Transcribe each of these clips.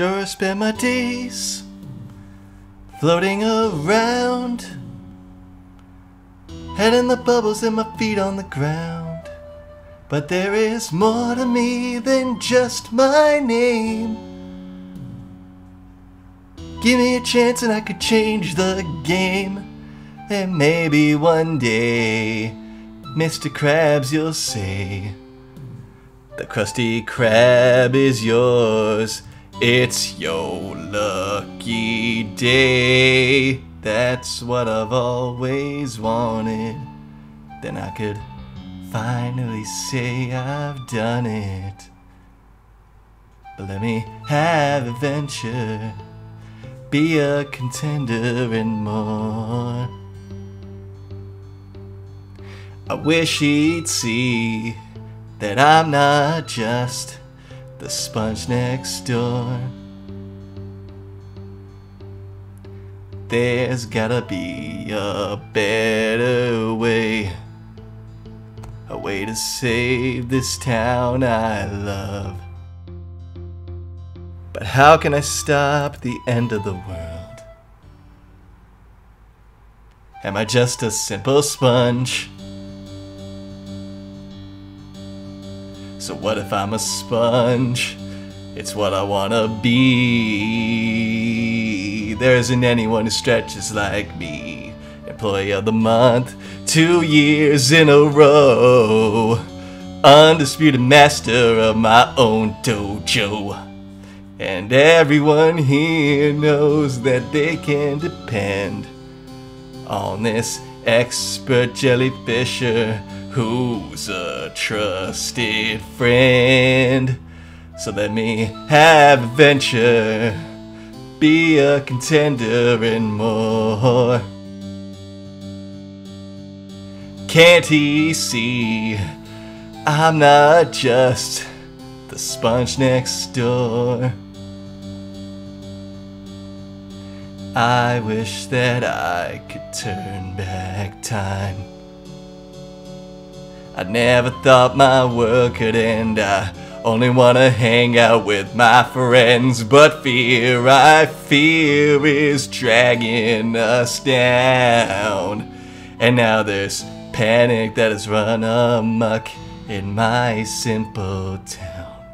sure spend my days floating around, head in the bubbles and my feet on the ground. But there is more to me than just my name. Give me a chance and I could change the game. And maybe one day, Mr. Krabs, you'll say, The Krusty Krab is yours. It's your lucky day. That's what I've always wanted. Then I could finally say I've done it. But let me have adventure, be a contender and more. I wish he'd see that I'm not just the sponge next door. There's gotta be a better way. A way to save this town I love. But how can I stop the end of the world? Am I just a simple sponge? So what if I'm a sponge? It's what I wanna be. There isn't anyone who stretches like me. Employee of the month, two years in a row. Undisputed master of my own dojo. And everyone here knows that they can depend on this expert jellyfisher who's a trusted friend. So let me have adventure, be a contender and more. Can't he see I'm not just the sponge next door? I wish that I could turn back time. I never thought my world could end. I only wanna hang out with my friends, but fear I fear is dragging us down. And now there's panic that has run amok in my simple town.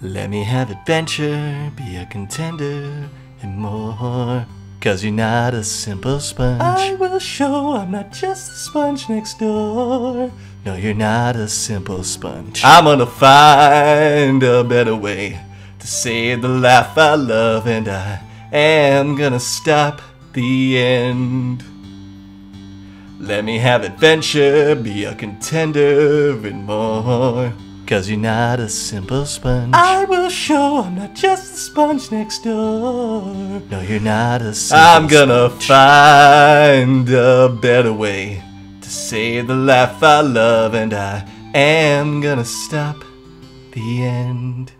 Let me have adventure, be a contender, and more. Cause you're not a simple sponge. I will show I'm not just the sponge next door. No, you're not a simple sponge. I'm gonna find a better way to save the life I love, and I am gonna stop the end. Let me have adventure, be a contender, and more. Cause you're not a simple sponge. I will show I'm not just the sponge next door. No, you're not a simple I'm gonna sponge. find a better way to save the life I love, and I am gonna stop the end.